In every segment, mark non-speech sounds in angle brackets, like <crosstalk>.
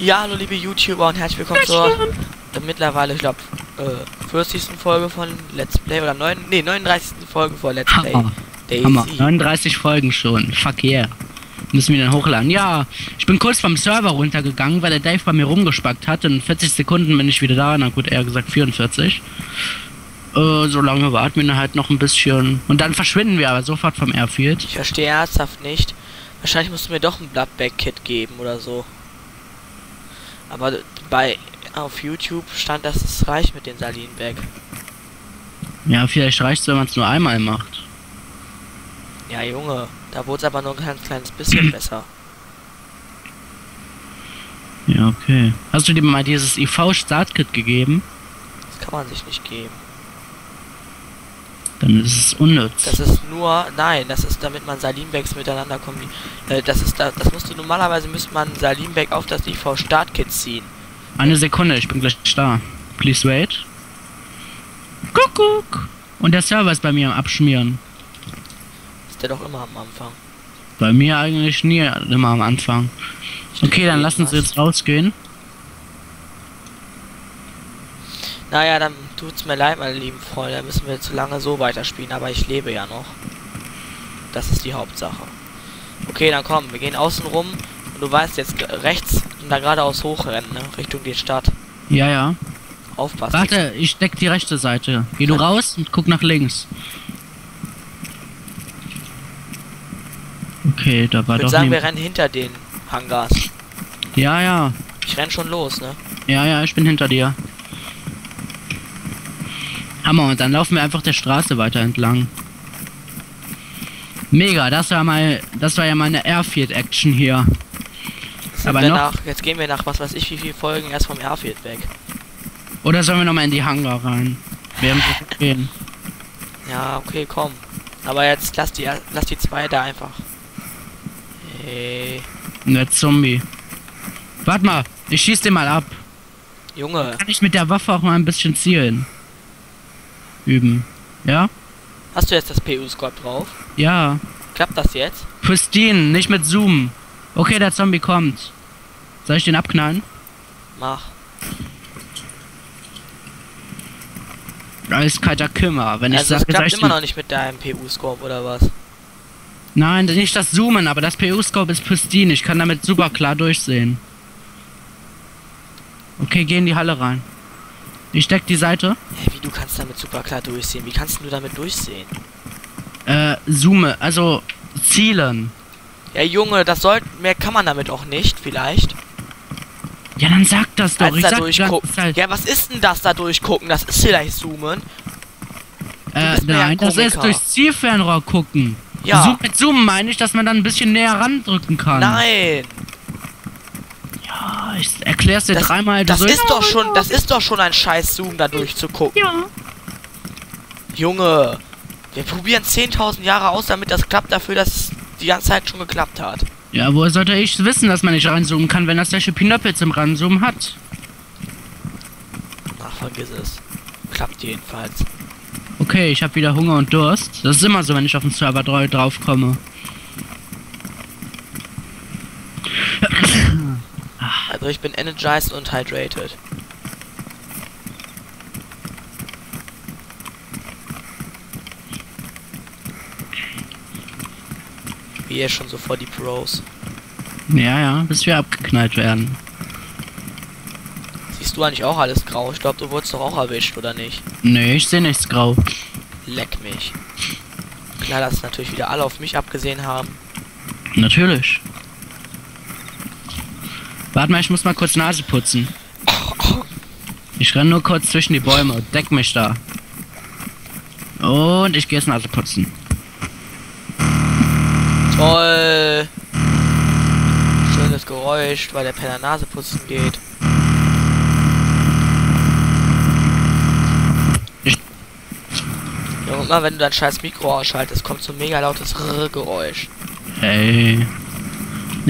Ja, hallo liebe YouTuber und herzlich willkommen zur äh, mittlerweile, ich glaube, äh, 40. Folge von Let's Play oder 9, nee, 39. Folge von Let's Play. Hammer. Daisy. Hammer. 39 Folgen schon. Fuck yeah. Müssen wir dann hochladen. Ja, ich bin kurz vom Server runtergegangen, weil der Dave bei mir rumgespackt hat. In 40 Sekunden bin ich wieder da. Na gut, eher gesagt 44. Äh, so lange warten wir halt noch ein bisschen. Und dann verschwinden wir aber sofort vom Airfield. Ich verstehe ernsthaft nicht. Wahrscheinlich musst du mir doch ein Bloodback-Kit geben oder so. Aber bei auf YouTube stand, dass es reicht mit den Salinbag. Ja, vielleicht reicht es, wenn man es nur einmal macht. Ja, Junge, da wurde es aber nur ein ganz kleines bisschen <clears throat> besser. Ja, okay. Hast du dir mal dieses IV-Startkit gegeben? Das kann man sich nicht geben. Dann ist es unnütz. Das ist nur, nein, das ist damit man Salinbags miteinander kombiniert. Äh, das ist da, das musst du normalerweise müsste man Salinbag auf das IV Startkit ziehen. Eine Sekunde, ich bin gleich da. Please wait. Kuckuck. Und der Server ist bei mir am Abschmieren. Ist der doch immer am Anfang. Bei mir eigentlich nie immer am Anfang. Okay, dann lassen Sie jetzt rausgehen. Naja, dann tut's mir leid, meine lieben Freunde. Müssen wir zu lange so weiterspielen, aber ich lebe ja noch. Das ist die Hauptsache. Okay, dann komm, wir gehen außen rum und du weißt jetzt rechts und da geradeaus hochrennen, ne? Richtung die Stadt. Ja, ja. Aufpassen. Warte, ich deck die rechte Seite. Geh du raus und guck nach links. Okay, da war Ich würde doch sagen, wir rennen hinter den Hangars. Ja, ja. Ich renn schon los, ne? Ja, ja, ich bin hinter dir. Hammer, und dann laufen wir einfach der Straße weiter entlang. Mega, das war mal, das war ja meine Airfield-Action hier. Aber wir noch- nach, jetzt gehen wir nach was weiß ich wie viel Folgen erst vom Airfield weg. Oder sollen wir nochmal in die Hangar rein? Während wir gehen. Ja, okay, komm. Aber jetzt lass die lass die zwei da einfach. Hey, Der Zombie. Warte mal, ich schieß den mal ab. Junge, Kann ich mit der Waffe auch mal ein bisschen zielen? Üben. Ja? hast du jetzt das PU-Scope drauf? Ja. Klappt das jetzt? Pristine, nicht mit Zoom. Okay, der Zombie kommt. Soll ich den abknallen? Mach. Eiskalter Kümmer. Wenn ich Also es sage, soll klappt ich immer noch nicht mit deinem PU-Scope oder was? Nein, nicht das Zoomen, aber das PU-Scope ist pristine. Ich kann damit super klar durchsehen. Okay, geh in die Halle rein. Ich deck die Seite. Hey, du kannst damit super klar durchsehen? Wie kannst du damit durchsehen? Äh, zoome, also zielen. Ja, Junge, das soll mehr kann man damit auch nicht, vielleicht. Ja, dann sag das doch. Als ich da durchgucken. Zeit. Ja, was ist denn das da durchgucken? Das ist vielleicht zoomen. Äh, nein, das ist durchs Zielfernrohr gucken. Ja. Zoom, mit Zoomen meine ich, dass man dann ein bisschen näher randrücken kann. Nein, ich erklär's dir das, dreimal. du das so, ist doch schon, das ist doch schon ein scheiß Zoom da durchzugucken. Ja. Junge, wir probieren 10.000 Jahre aus, damit das klappt, dafür, dass es die ganze Zeit schon geklappt hat. Ja, woher sollte ich wissen, dass man nicht ranzoomen kann, wenn das der Pinöppels im Ranzoomen hat? Ach, vergiss es. Klappt jedenfalls. Okay, ich habe wieder Hunger und Durst. Das ist immer so, wenn ich auf den Server drau- draufkomme. Also ich bin energized und hydrated. Wie ihr schon so vor die Pros. Ja, ja, bis wir abgeknallt werden. Siehst du eigentlich auch alles grau? Ich glaube, du wurdest doch auch erwischt, oder nicht? Nee, ich sehe nichts grau. Leck mich. Klar, dass natürlich wieder alle auf mich abgesehen haben. Natürlich. Warte mal, ich muss mal kurz Nase putzen. Ich renn nur kurz zwischen die Bäume. Deck mich da. Und ich gehe jetzt Nase putzen. Toll! Schönes Geräusch, weil der Penner Nase putzen geht. Ich- Ja, und mal, wenn du dein scheiß Mikro ausschaltest, kommt so ein mega lautes Rrr-Geräusch. Hey.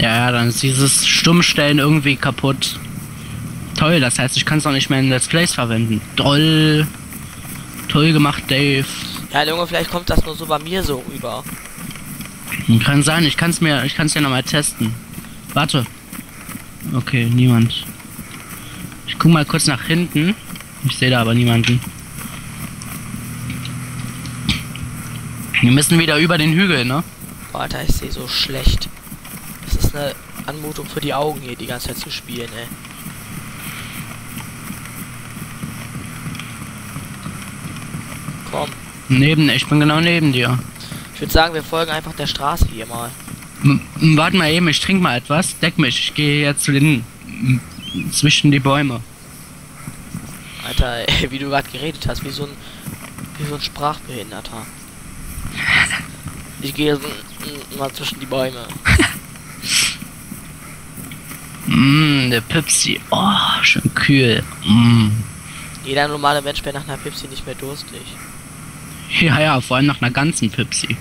Ja, ja, dann ist dieses Stummstellen irgendwie kaputt. Toll, das heißt, ich kann es auch nicht mehr in Let's Plays verwenden. Toll. Toll gemacht, Dave. Ja, Junge, vielleicht kommt das nur so bei mir so rüber. Kann sein, ich kann es mir, ich kann es ja nochmal testen. Warte. Okay, niemand. Ich guck mal kurz nach hinten. Ich sehe da aber niemanden. Wir müssen wieder über den Hügel, ne? Alter, ich sehe so schlecht. Ist eine Anmutung für die Augen hier, die ganze Zeit zu spielen, ey. Komm. Neben, ich bin genau neben dir. Ich würde sagen, wir folgen einfach der Straße hier mal. M warte mal eben, ich trinke mal etwas. Deck mich, ich gehe jetzt zu den zwischen die Bäume. Alter, <laughs> ey, wie du gerade geredet hast, wie so ein wie so ein Sprachbehinderter. Ich gehe mal zwischen die Bäume. <laughs> Mmm, der Pepsi. Oh, schön kühl. Mm. Jeder normale Mensch wäre nach einer Pepsi nicht mehr durstig. Ja, ja, vor allem nach einer ganzen Pepsi.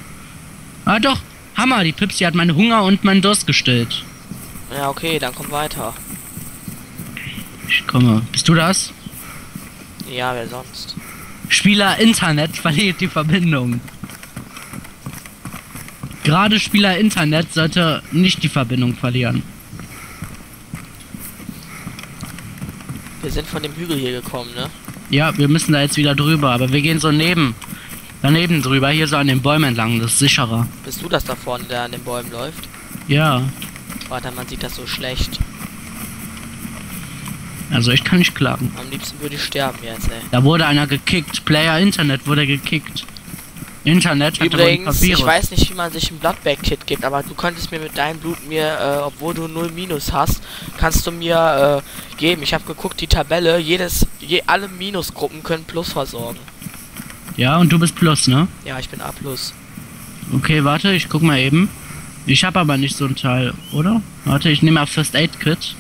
Ah doch, Hammer, die Pepsi hat meinen Hunger und meinen Durst gestillt. Ja, okay, dann komm weiter. Ich komme. Bist du das? Ja, wer sonst? Spieler Internet verliert die Verbindung. Gerade Spieler Internet sollte nicht die Verbindung verlieren. Wir sind von dem Hügel hier gekommen, ne? Ja, wir müssen da jetzt wieder drüber, aber wir gehen so neben. Daneben drüber, hier so an den Bäumen entlang, das ist sicherer. Bist du das da vorne, der an den Bäumen läuft? Ja, Warte, man sieht das so schlecht. also ich kann nicht klagen. Am liebsten würde ich sterben jetzt, ey. Da wurde einer gekickt. Player Internet wurde gekickt. Internet ein Übrigens, ich weiß nicht, wie man sich ein Bloodbag-Kit gibt, aber du könntest mir mit deinem Blut mir, äh, obwohl du 0 Minus hast, kannst du mir äh, geben. Ich habe geguckt, die Tabelle, jedes, je, alle Minusgruppen können Plus versorgen. Ja, und du bist Plus, ne? Ja, ich bin A+. Okay, warte, ich guck mal eben. Ich habe aber nicht so ein Teil, oder? Warte, ich nehme mal First Aid Kit.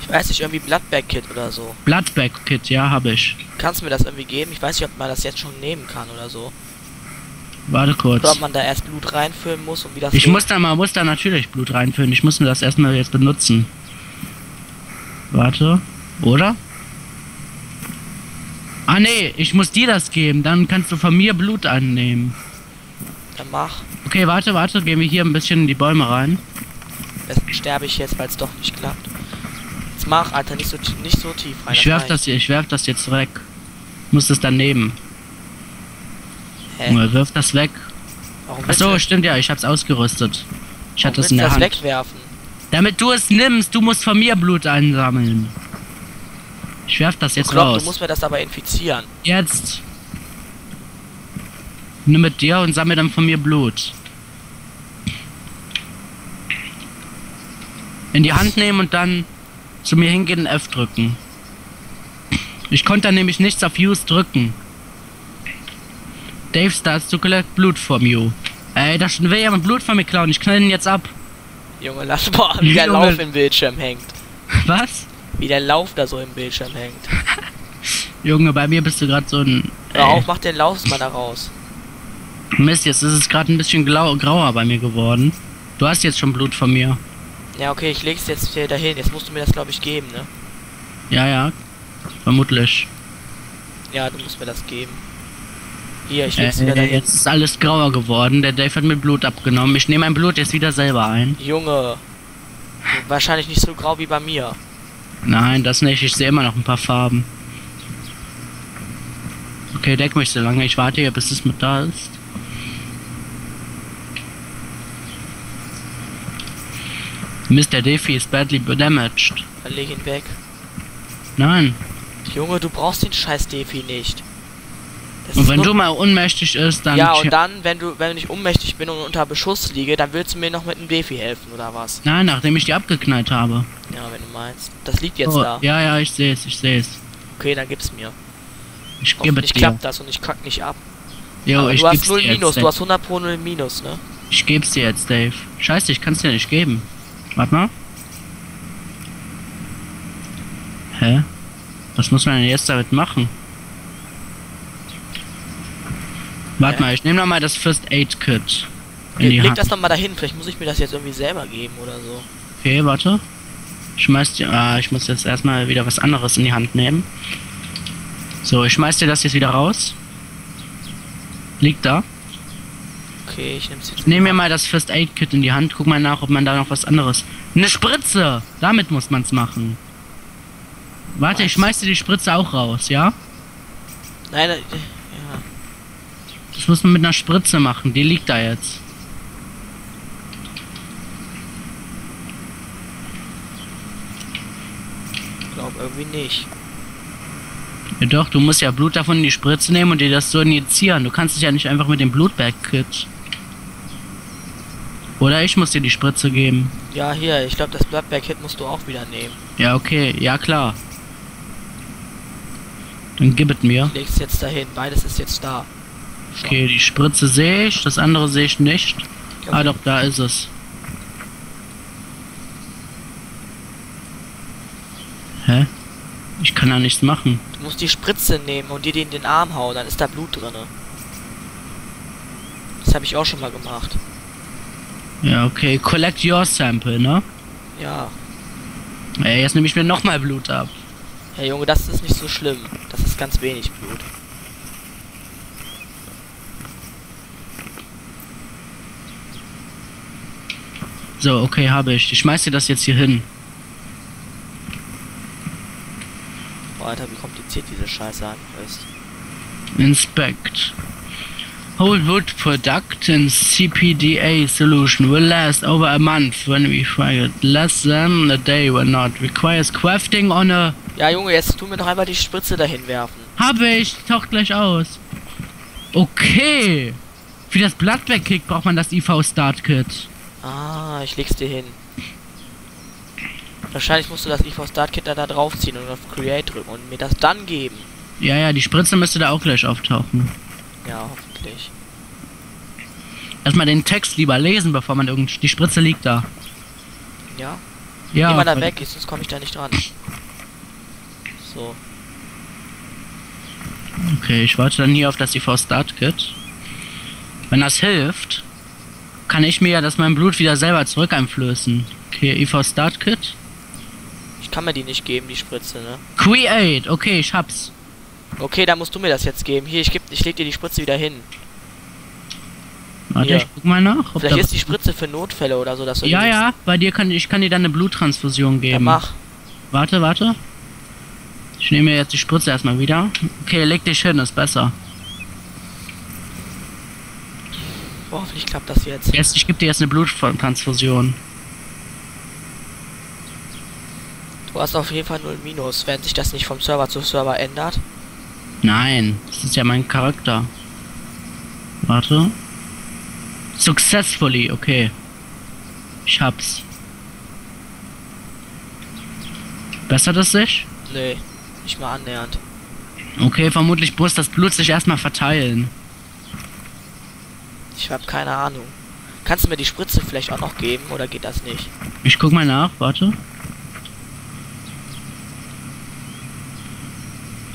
Ich weiß nicht, irgendwie Bloodbag-Kit oder so. Bloodbag Kit, ja, habe ich. Kannst du mir das irgendwie geben? Ich weiß nicht, ob man das jetzt schon nehmen kann oder so. Warte kurz. Oder ob man da erst Blut reinfüllen muss und wie das Ich geht. muss da mal, muss da natürlich Blut reinfüllen. Ich muss mir das erstmal jetzt benutzen. Warte. Oder? Ah nee, ich muss dir das geben. Dann kannst du von mir Blut annehmen. Dann mach. Okay, warte, warte. Gehen wir hier ein bisschen in die Bäume rein. Besten sterbe ich jetzt, weil es doch nicht klappt. Jetzt mach, Alter, nicht so, nicht so tief rein. Ich werf reicht. das, ich werf das jetzt weg. Muss das dann nehmen. Hä? Junge, wirf das weg. Warum Ach willst so, du, stimmt ja, ich hab's ausgerüstet. Ich warum hatte es in du der das Hand. wegwerfen? Damit du es nimmst, du musst von mir Blut einsammeln. Ich werf das jetzt Klopp, raus. du musst mir das aber infizieren. Jetzt. Nimm mit dir und sammel dann von mir Blut. In die Hand nehmen und dann zu mir hingehen und F drücken. Ich konnte dann nämlich nichts auf Use drücken. Dave starts to collect blood from you. Ey, da will jemand Blut von mir klauen. Ich knall ihn jetzt ab. Junge, lass mal, wie der Junge. Lauf im Bildschirm hängt. Was? Wie der Lauf da so im Bildschirm hängt. <laughs> Junge, bei mir bist du gerade so ein. Hör auf, mach den Lauf mal da raus. Mist, jetzt ist es gerade ein bisschen glau grauer bei mir geworden. Du hast jetzt schon Blut von mir. Ja, okay, ich leg's jetzt hier dahin. Jetzt musst du mir das, glaube ich, geben, ne? Ja, ja. Vermutlich. Ja, du musst mir das geben. Hier, ich Äh, leg's wieder dahin. jetzt ist alles grauer geworden. Der Dave hat mir Blut abgenommen. Ich nehme mein Blut jetzt wieder selber ein. Junge. Wahrscheinlich nicht so grau wie bei mir. Nein, das nicht. Ich sehe immer noch ein paar Farben. Okay, deck mich so lange. Ich warte hier, bis es mit da ist. Mr. Davy is badly damaged. Dann leg ihn weg. Nein. Junge, du brauchst den scheiß Defi nicht. Das Und wenn du mal ohnmächtig ist, dann. Ja, und dann, wenn du, wenn ich ohnmächtig bin und unter Beschuss liege, dann willst du mir noch mit einem Defi helfen, oder was? Nein, nachdem ich die abgeknallt habe. Ja, wenn du meinst. Das liegt jetzt Oh, da. Ja, ja, ich sehe es, ich sehe es. Okay, dann gib's mir. Ich gebe dir. klappt das und ich kack nicht ab. Jo, Aber ich du hast geb's 0 dir Minus, jetzt, du hast 100 pro 0 Minus, ne? Ich geb's dir jetzt, Dave. Scheiße, ich kann's dir nicht geben. Warte mal. Hä? Was muss man denn jetzt damit machen? Warte mal, ich nehme noch mal das First Aid Kit. In Leg, Hand. das nochmal dahin, vielleicht muss ich mir das jetzt irgendwie selber geben oder so. Okay, warte. Ich schmeiß dir. Ah, ich muss jetzt erstmal wieder was anderes in die Hand nehmen. So, ich schmeiß dir das jetzt wieder raus. Liegt da. Okay, ich nehm's jetzt. Nehm mir mal das First Aid Kit in die Hand, guck mal nach, ob man da noch was anderes. Eine Spritze! Damit muss man's machen. Warte, ich Was? schmeiß dir die Spritze auch raus, ja? Nein, äh, ja. Das muss man mit einer Spritze machen, die liegt da jetzt. Glaub irgendwie nicht. Ja doch, du musst ja Blut davon in die Spritze nehmen und dir das so injizieren. Du kannst es ja nicht einfach mit dem Blutbag-Kit. Oder ich muss dir die Spritze geben. Ja, hier, ich glaube, das Bloodbag-Hit musst du auch wieder nehmen. Ja, okay, ja klar. Dann gib es mir. Leg's jetzt dahin. Beides ist jetzt da. Okay, die Spritze sehe ich, das andere sehe ich nicht. Okay. Ah doch, da ist es. Hä? Ich kann da nichts machen. Du musst die Spritze nehmen und dir die in den Arm hauen, dann ist da Blut drinne. Das habe ich auch schon mal gemacht. Ja, okay. Collect your sample, ne? Ja. Ey, jetzt nehme ich mir nochmal Blut ab. Ja, Junge, das ist nicht so schlimm. Das ist ganz wenig Blut. So, okay, habe ich. Ich schmeiß dir das jetzt hier hin. Boah, Alter, wie kompliziert diese Scheiße einfach ist. Inspect. Whole wood product in CPDA solution will last over a month when we fry it. Less than a day when not. Requires crafting on a... Ja, Junge, jetzt tu mir doch einfach die Spritze dahin werfen. Habe ich. Taucht gleich aus. Okay. Für das Bloodback-Kick braucht man das IV-Start-Kit. Ah, ich leg's dir hin. Wahrscheinlich musst du das IV Start Kit da, da draufziehen und auf Create drücken und mir das dann geben. Ja, ja, die Spritze müsste da auch gleich auftauchen. Ja, hoffentlich. Erstmal den Text lieber lesen, bevor man irgend... Die Spritze liegt da. Ja? Ja. Geh mal da weg, sonst komme ich da nicht dran. So. Okay, ich warte dann hier auf das IV-Start-Kit. Wenn das hilft, kann ich mir ja das mein Blut wieder selber zurückeinflößen. Okay, IV-Start-Kit. Ich kann mir die nicht geben, die Spritze, ne? Create, okay, ich hab's. Okay, dann musst du mir das jetzt geben. Hier, ich, geb, ich leg dir die Spritze wieder hin. Warte, Hier. ich guck mal nach. Ob Vielleicht ist die Spritze für Notfälle oder so, dass du ja, ja, bei dir kann ich kann dir dann eine Bluttransfusion Ja, geben. mach. Warte, warte. Ich nehme mir jetzt die Spritze erstmal wieder. Okay, leg dich hin, ist besser. Boah, hoffentlich klappt das jetzt. Jetzt, ich gebe dir jetzt eine Bluttransfusion. Du hast auf jeden Fall 0 Minus, wenn sich das nicht vom Server zu Server ändert. Nein, das ist ja mein Charakter. Warte. Successfully, okay. Ich hab's. Bessert es sich? Nee, nicht mal annähernd. Okay, vermutlich muss das Blut sich erstmal verteilen. Ich hab keine Ahnung. Kannst du mir die Spritze vielleicht auch noch geben oder geht das nicht? Ich guck mal nach, warte.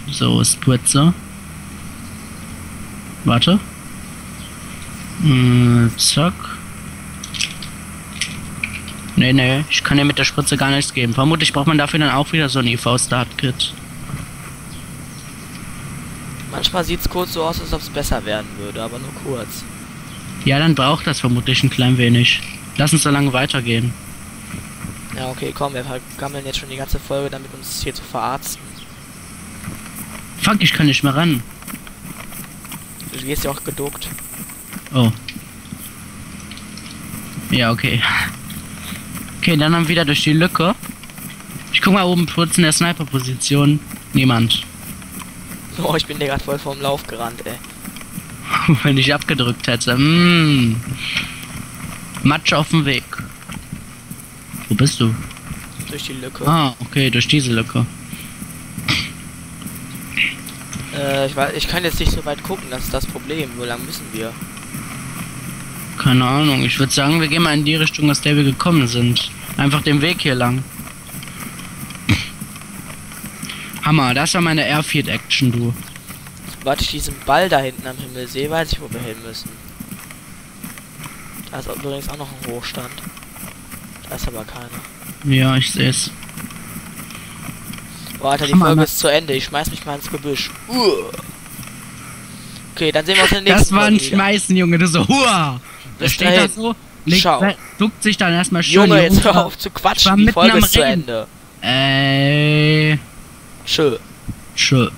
So, Spritze. Warte. Hm, zack. Nee, nee, ich kann dir mit der Spritze gar nichts geben. Vermutlich braucht man dafür dann auch wieder so ein IV-Start-Kit. Manchmal sieht's kurz so aus, als ob es besser werden würde, aber nur kurz. Ja, dann braucht das vermutlich ein klein wenig. Lass uns so lange weitergehen. Ja, okay, komm, wir gammeln jetzt schon die ganze Folge, damit uns hier zu verarzten. Fuck, ich kann nicht mehr ran. Du gehst ja auch geduckt. Oh. Ja, okay. Okay, dann haben wir wieder durch die Lücke. Ich guck mal oben kurz in der Sniper-Position. Niemand. Oh, ich bin dir gerade voll vom Lauf gerannt, ey. <laughs> Wenn ich abgedrückt hätte. Mm. Matsch auf dem Weg. Wo bist du? Durch die Lücke. Ah, okay, durch diese Lücke. Äh, ich, weiß, ich kann jetzt nicht so weit gucken, das ist das Problem. Wo lang müssen wir? Keine Ahnung. Ich würde sagen, wir gehen mal in die Richtung, aus der wir gekommen sind. Einfach den Weg hier lang. Hammer, das war meine Airfield-Action, du. Sobald ich diesen Ball da hinten am Himmel sehe, weiß ich, wo wir hin müssen. Da ist übrigens auch noch ein Hochstand. Da ist aber keiner. Ja, ich sehe es. Boah, Alter, die Folge ne? ist zu Ende. Ich schmeiß mich mal ins Gebüsch. Uah. Okay, dann sehen wir uns in der Das nächsten war ein Folge wieder. Schmeißen, Junge, du so, hua! Da Bis steht da dahin. so, leg, Ciao. se- duckt sich dann erstmal schön. Junge, jetzt runter. hör auf zu Ich war quatschen. Die mitten Folge am ist zu Reden. Ende. Äh. Tschö. Tschö.